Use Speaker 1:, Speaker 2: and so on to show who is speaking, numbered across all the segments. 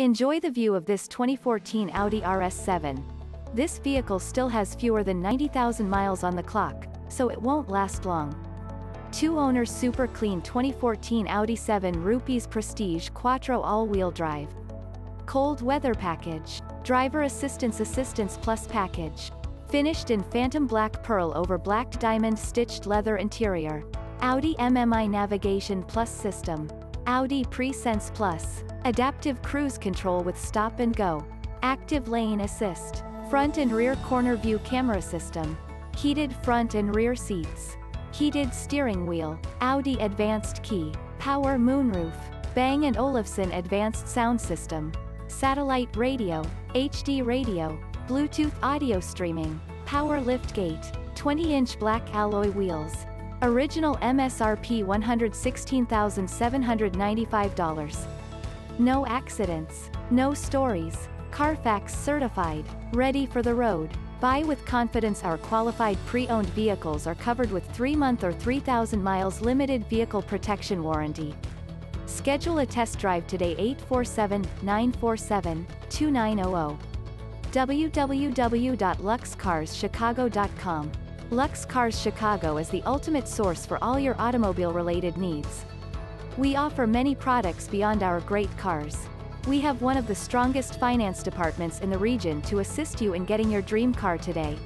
Speaker 1: Enjoy the view of this 2014 Audi RS7. This vehicle still has fewer than 90,000 miles on the clock, so it won't last long. Two owners super clean 2014 Audi 7 Rupees Prestige Quattro all-wheel drive. Cold weather package. Driver assistance assistance plus package. Finished in phantom black pearl over black diamond stitched leather interior. Audi MMI navigation plus system. Audi Presense Plus. Adaptive cruise control with stop and go. Active lane assist. Front and rear corner view camera system. Heated front and rear seats. Heated steering wheel. Audi advanced key. Power moonroof. Bang & Olufsen advanced sound system. Satellite radio. HD radio. Bluetooth audio streaming. Power lift gate. 20-inch black alloy wheels. Original MSRP $116,795. No accidents. No stories. Carfax certified. Ready for the road. Buy with confidence our qualified pre-owned vehicles are covered with 3-month or 3,000 miles limited vehicle protection warranty. Schedule a test drive today 847-947-2900. www.luxcarschicago.com. Lux Cars Chicago is the ultimate source for all your automobile-related needs. We offer many products beyond our great cars. We have one of the strongest finance departments in the region to assist you in getting your dream car today.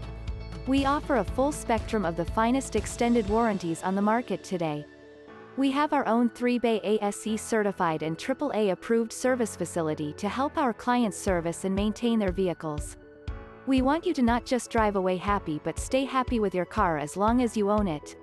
Speaker 1: We offer a full spectrum of the finest extended warranties on the market today. We have our own 3-bay ASE certified and AAA approved service facility to help our clients service and maintain their vehicles. We want you to not just drive away happy but stay happy with your car as long as you own it.